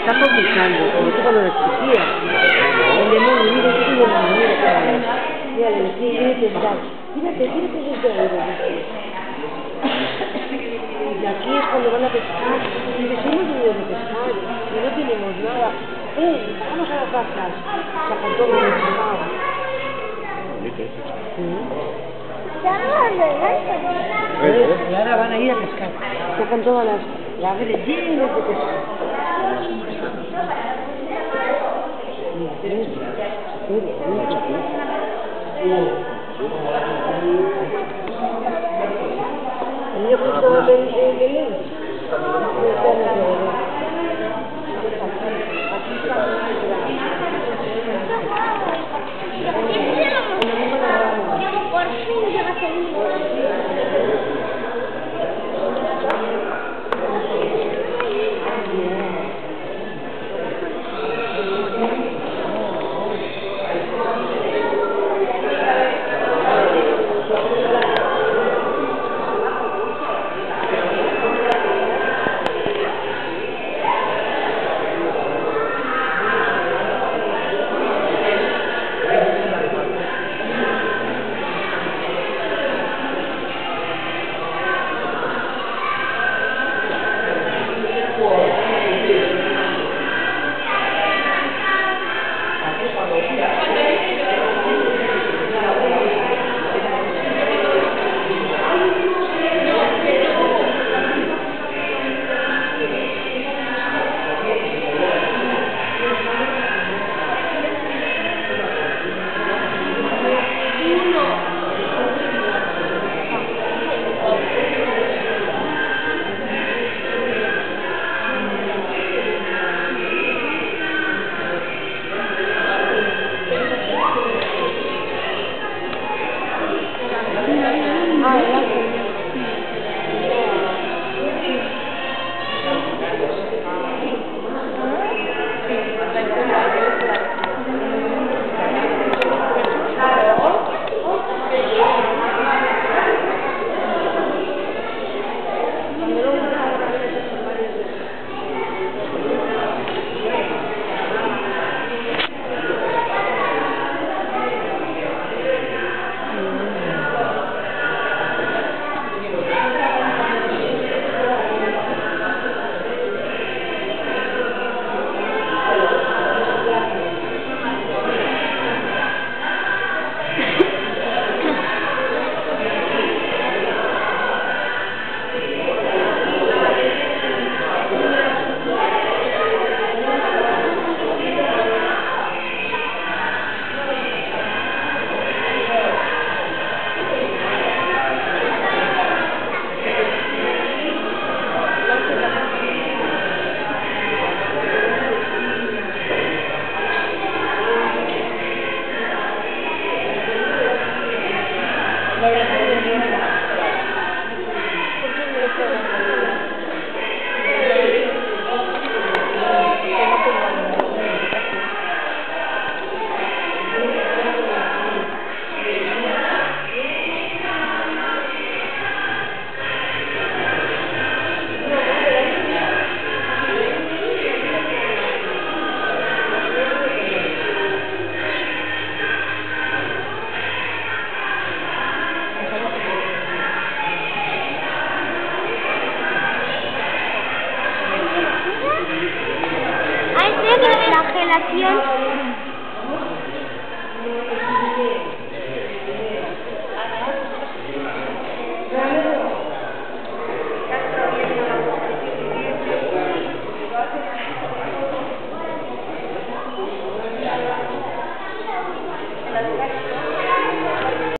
está conquistando, como tú cuando lo. El demonio, mira, tú tienes la mira, mírate desde ahí, Y aquí es cuando van a pescar. Y dices, hemos venido de pescar y no tenemos nada. Eh, vamos a las vacas. Sacan todo el pescado. Sí. Y ahora van a ir a pescar. Sacan todas las, las redes llenas de pescado. Mira, tenés todo, mucho, Mira. El niño justo de de- de Belén. Aquí está. Flagelación